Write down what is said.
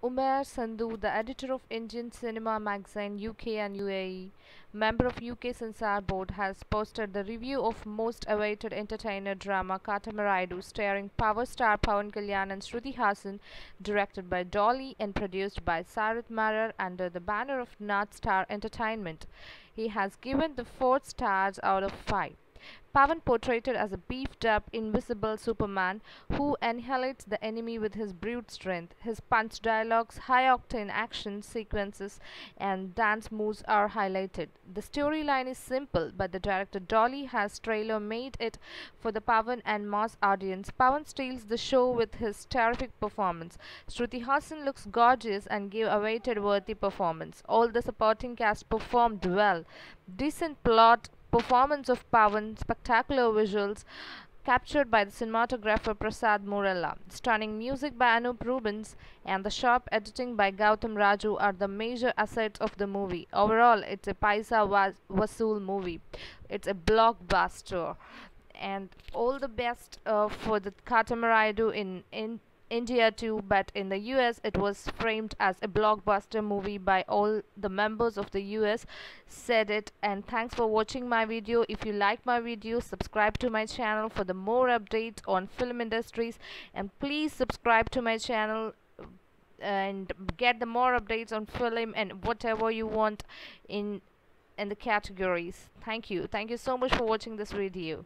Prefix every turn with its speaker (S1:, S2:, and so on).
S1: Umair Sandhu, the editor of Indian Cinema Magazine UK and UAE, member of UK Censor Board, has posted the review of most awaited entertainer drama Katamarayudu starring power star Pawan Kalyan and Shruti Haasan, directed by Dolly and produced by Sharrath Marar under the banner of North Star Entertainment. He has given the 4 stars out of 5. Pawan portrayed as a beefed up, invisible Superman who annihilates the enemy with his brute strength. His punch dialogues, high octane action sequences, and dance moves are highlighted. The storyline is simple, but the director Dolly has trailer made it for the Pawan and mass audience. Pawan steals the show with his terrific performance. Shruti Haasan looks gorgeous and gave awaited worthy performance. All the supporting cast performed well. Decent plot, performance of Pawan, spectacular visuals captured by the cinematographer Prasad Murella. Stunning music by Anup Rubens and the sharp editing by Gautham Raju are the major assets of the movie. Overall, it's a paisa vasool movie. It's a blockbuster. And all the best uh, for the Katamarayudu in, in India too, but in the US it was framed as a blockbuster movie by all the members of the US said it and thanks for watching my video. If you like my video, subscribe to my channel for the more updates on film industries and please subscribe to my channel and get the more updates on film and whatever you want in in the categories. Thank you. Thank you so much for watching this video.